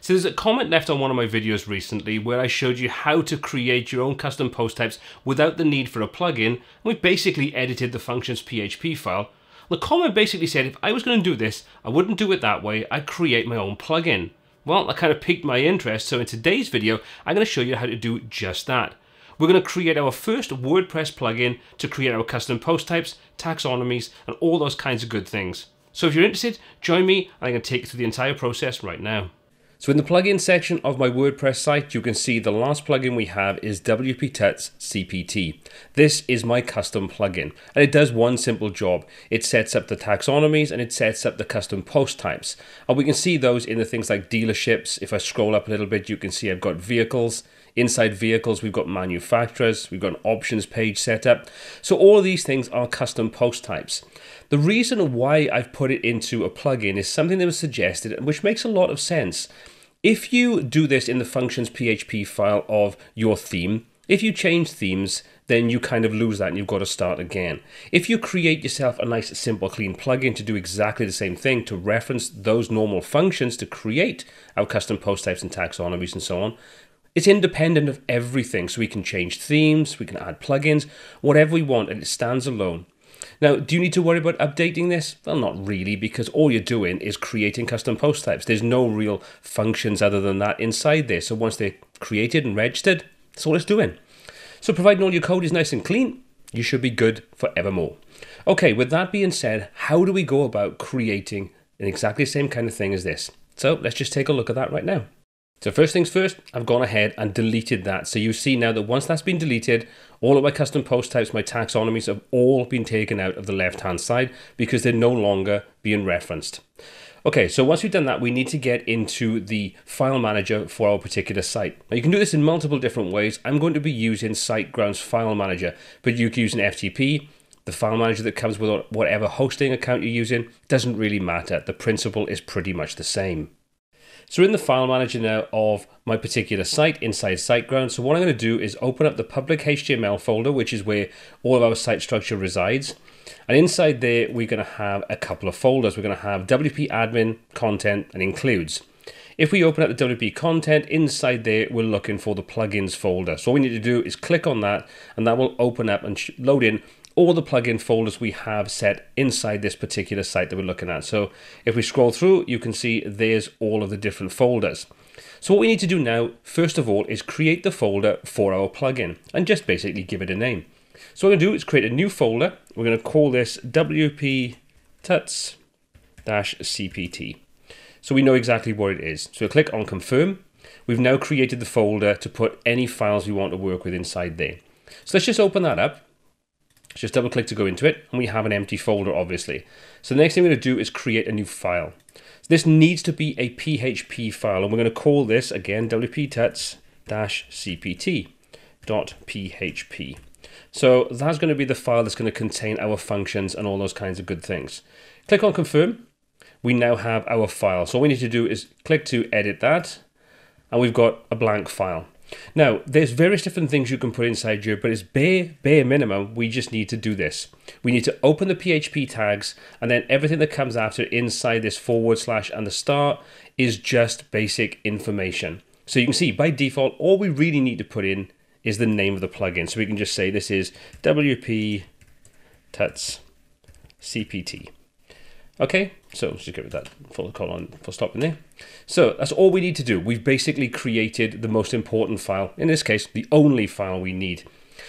So there's a comment left on one of my videos recently where I showed you how to create your own custom post types without the need for a plugin, we basically edited the functions PHP file. The comment basically said if I was going to do this, I wouldn't do it that way, I'd create my own plugin. Well, that kind of piqued my interest, so in today's video, I'm going to show you how to do just that. We're going to create our first WordPress plugin to create our custom post types, taxonomies, and all those kinds of good things. So if you're interested, join me and I'm going to take you through the entire process right now. So in the plugin section of my WordPress site, you can see the last plugin we have is WP Tuts CPT. This is my custom plugin and it does one simple job. It sets up the taxonomies and it sets up the custom post types. And we can see those in the things like dealerships. If I scroll up a little bit, you can see I've got vehicles, Inside vehicles, we've got manufacturers, we've got an options page set up. So all these things are custom post types. The reason why I've put it into a plugin is something that was suggested, which makes a lot of sense. If you do this in the functions PHP file of your theme, if you change themes, then you kind of lose that and you've got to start again. If you create yourself a nice, simple, clean plugin to do exactly the same thing, to reference those normal functions to create our custom post types and taxonomies and so on, it's independent of everything, so we can change themes, we can add plugins, whatever we want, and it stands alone. Now, do you need to worry about updating this? Well, not really, because all you're doing is creating custom post types. There's no real functions other than that inside there. So once they're created and registered, that's all it's doing. So providing all your code is nice and clean, you should be good forevermore. Okay, with that being said, how do we go about creating an exactly the same kind of thing as this? So let's just take a look at that right now. So first things first, I've gone ahead and deleted that. So you see now that once that's been deleted, all of my custom post types, my taxonomies have all been taken out of the left-hand side because they're no longer being referenced. Okay, so once we've done that, we need to get into the file manager for our particular site. Now you can do this in multiple different ways. I'm going to be using SiteGround's file manager, but you can use an FTP, the file manager that comes with whatever hosting account you're using, doesn't really matter. The principle is pretty much the same. So we're in the file manager now of my particular site inside SiteGround. So what I'm going to do is open up the public HTML folder, which is where all of our site structure resides. And inside there, we're going to have a couple of folders. We're going to have WP admin, content, and includes. If we open up the WP content, inside there, we're looking for the plugins folder. So all we need to do is click on that, and that will open up and load in all the plugin folders we have set inside this particular site that we're looking at. So if we scroll through, you can see there's all of the different folders. So what we need to do now, first of all, is create the folder for our plugin and just basically give it a name. So what we're going to do is create a new folder. We're going to call this WP Tuts-CPT. So we know exactly what it is. So we'll click on confirm. We've now created the folder to put any files we want to work with inside there. So let's just open that up. Just double click to go into it and we have an empty folder obviously. So the next thing we're going to do is create a new file. So this needs to be a PHP file and we're going to call this again wp-tuts-cpt.php. So that's going to be the file that's going to contain our functions and all those kinds of good things. Click on confirm. We now have our file. So all we need to do is click to edit that and we've got a blank file. Now, there's various different things you can put inside here, but it's bare, bare minimum, we just need to do this. We need to open the PHP tags, and then everything that comes after inside this forward slash and the start is just basic information. So you can see by default, all we really need to put in is the name of the plugin. So we can just say this is WP Tuts CPT. Okay, so let's just get rid of that full colon, full stop in there. So that's all we need to do. We've basically created the most important file, in this case, the only file we need.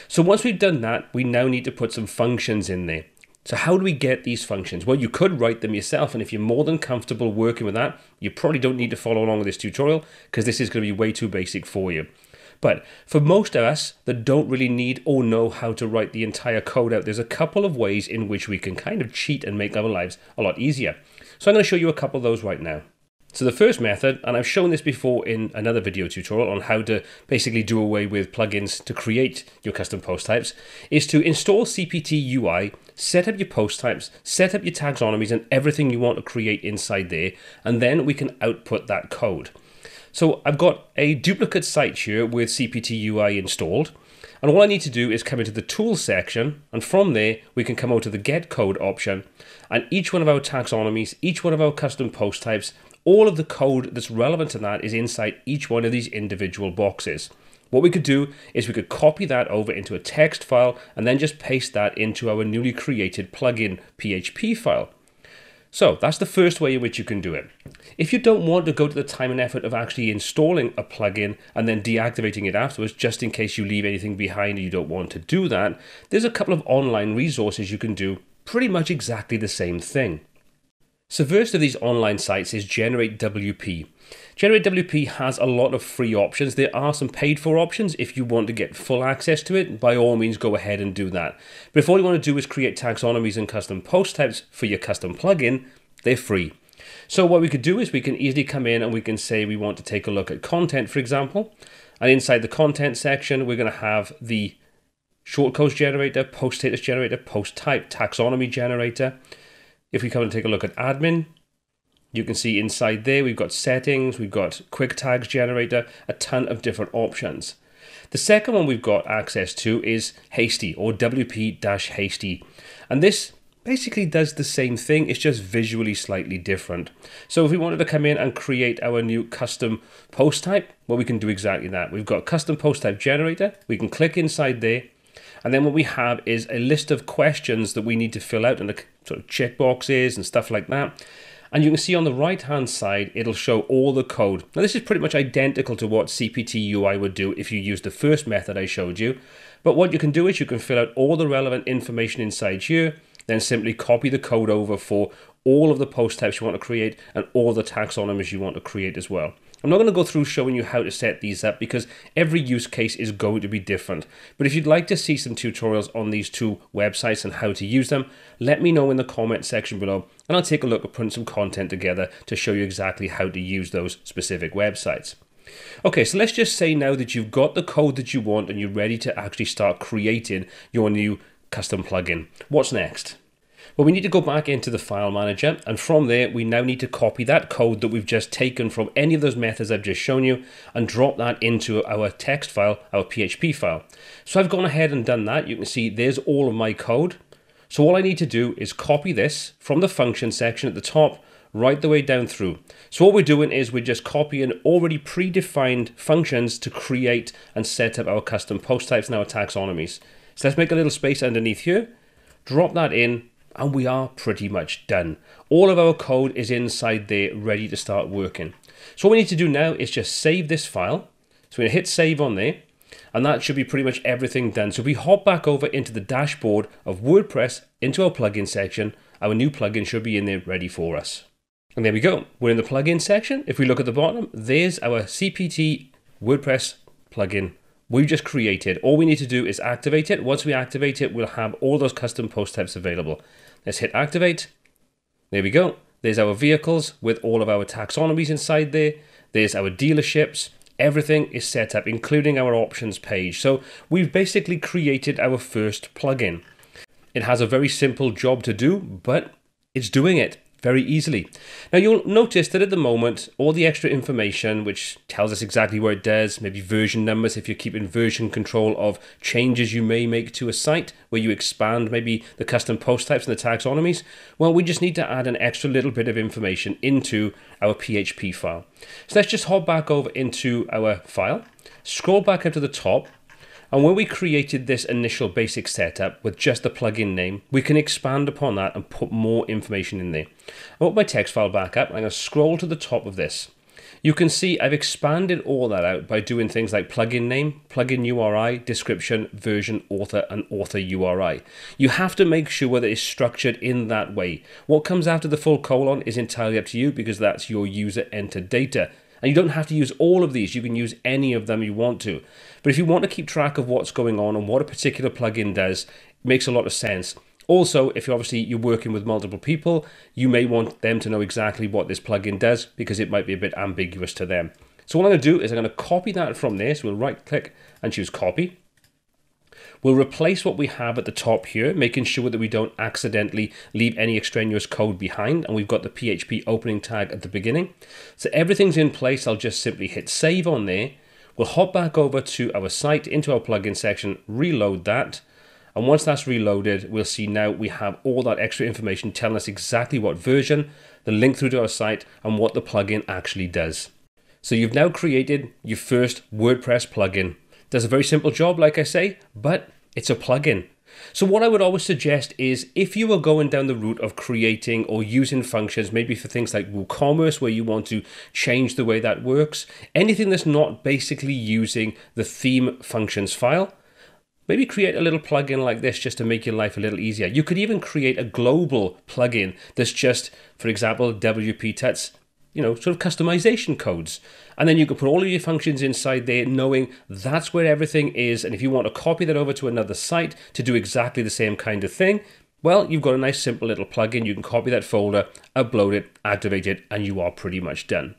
So once we've done that, we now need to put some functions in there. So how do we get these functions? Well, you could write them yourself, and if you're more than comfortable working with that, you probably don't need to follow along with this tutorial because this is going to be way too basic for you. But for most of us that don't really need or know how to write the entire code out, there's a couple of ways in which we can kind of cheat and make our lives a lot easier. So I'm going to show you a couple of those right now. So the first method, and I've shown this before in another video tutorial on how to basically do away with plugins to create your custom post types, is to install CPT UI, set up your post types, set up your taxonomies and everything you want to create inside there, and then we can output that code. So I've got a duplicate site here with CPT UI installed. And all I need to do is come into the tools section and from there we can come out to the get code option and each one of our taxonomies, each one of our custom post types, all of the code that's relevant to that is inside each one of these individual boxes. What we could do is we could copy that over into a text file and then just paste that into our newly created plugin PHP file. So that's the first way in which you can do it. If you don't want to go to the time and effort of actually installing a plugin and then deactivating it afterwards, just in case you leave anything behind and you don't want to do that, there's a couple of online resources you can do pretty much exactly the same thing. So first of these online sites is Generate WP. Generate WP has a lot of free options. There are some paid for options. If you want to get full access to it, by all means go ahead and do that. But if all you want to do is create taxonomies and custom post types for your custom plugin, they're free. So what we could do is we can easily come in and we can say we want to take a look at content, for example. And inside the content section, we're going to have the shortcodes generator, post status generator, post type, taxonomy generator. If we come and take a look at admin, you can see inside there we've got settings, we've got quick tags generator, a ton of different options. The second one we've got access to is Hasty or WP-Hasty. And this basically does the same thing, it's just visually slightly different. So if we wanted to come in and create our new custom post type, well, we can do exactly that. We've got custom post type generator, we can click inside there, and then what we have is a list of questions that we need to fill out and sort of checkboxes and stuff like that. And you can see on the right hand side, it'll show all the code. Now this is pretty much identical to what CPT UI would do if you used the first method I showed you. But what you can do is you can fill out all the relevant information inside here, then simply copy the code over for all of the post types you want to create and all the taxonomies you want to create as well. I'm not going to go through showing you how to set these up because every use case is going to be different. But if you'd like to see some tutorials on these two websites and how to use them, let me know in the comment section below and I'll take a look at putting some content together to show you exactly how to use those specific websites. Okay, so let's just say now that you've got the code that you want and you're ready to actually start creating your new custom plugin. What's next? Well, we need to go back into the file manager and from there we now need to copy that code that we've just taken from any of those methods I've just shown you and drop that into our text file, our PHP file. So I've gone ahead and done that. You can see there's all of my code. So all I need to do is copy this from the function section at the top right the way down through. So what we're doing is we're just copying already predefined functions to create and set up our custom post types and our taxonomies. So let's make a little space underneath here, drop that in, and we are pretty much done. All of our code is inside there ready to start working. So what we need to do now is just save this file. So we're to hit save on there and that should be pretty much everything done. So if we hop back over into the dashboard of WordPress into our plugin section, our new plugin should be in there ready for us. And there we go. We're in the plugin section. If we look at the bottom, there's our CPT WordPress plugin we've just created. All we need to do is activate it. Once we activate it, we'll have all those custom post types available. Let's hit activate. There we go. There's our vehicles with all of our taxonomies inside there. There's our dealerships. Everything is set up, including our options page. So we've basically created our first plugin. It has a very simple job to do, but it's doing it very easily. Now you'll notice that at the moment, all the extra information, which tells us exactly where it does, maybe version numbers if you're keeping version control of changes you may make to a site, where you expand maybe the custom post types and the taxonomies, well, we just need to add an extra little bit of information into our PHP file. So let's just hop back over into our file, scroll back up to the top, and when we created this initial basic setup with just the plugin name, we can expand upon that and put more information in there. I want my text file back up. I'm going to scroll to the top of this. You can see I've expanded all that out by doing things like plugin name, plugin URI, description, version, author, and author URI. You have to make sure that it's structured in that way. What comes after the full colon is entirely up to you because that's your user entered data. And you don't have to use all of these, you can use any of them you want to. But if you want to keep track of what's going on and what a particular plugin does, it makes a lot of sense. Also, if you obviously you're working with multiple people, you may want them to know exactly what this plugin does because it might be a bit ambiguous to them. So what I'm going to do is I'm going to copy that from there. So we'll right click and choose copy. We'll replace what we have at the top here, making sure that we don't accidentally leave any extraneous code behind. And we've got the PHP opening tag at the beginning. So everything's in place. I'll just simply hit save on there. We'll hop back over to our site, into our plugin section, reload that. And once that's reloaded, we'll see now we have all that extra information telling us exactly what version, the link through to our site, and what the plugin actually does. So you've now created your first WordPress plugin. Does a very simple job, like I say, but it's a plugin. So what I would always suggest is if you are going down the route of creating or using functions, maybe for things like WooCommerce, where you want to change the way that works, anything that's not basically using the theme functions file, maybe create a little plugin like this just to make your life a little easier. You could even create a global plugin that's just, for example, WP Tuts you know, sort of customization codes. And then you can put all of your functions inside there, knowing that's where everything is. And if you want to copy that over to another site to do exactly the same kind of thing, well, you've got a nice simple little plugin. You can copy that folder, upload it, activate it, and you are pretty much done.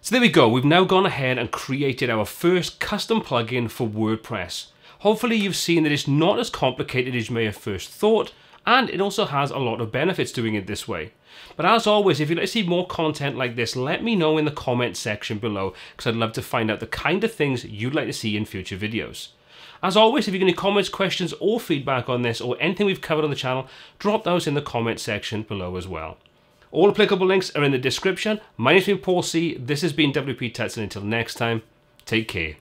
So there we go. We've now gone ahead and created our first custom plugin for WordPress. Hopefully you've seen that it's not as complicated as you may have first thought, and it also has a lot of benefits doing it this way. But as always, if you'd like to see more content like this, let me know in the comment section below, because I'd love to find out the kind of things you'd like to see in future videos. As always, if you've got any comments, questions, or feedback on this, or anything we've covered on the channel, drop those in the comment section below as well. All applicable links are in the description. My name's been Paul C. This has been WP Tuts, and until next time, take care.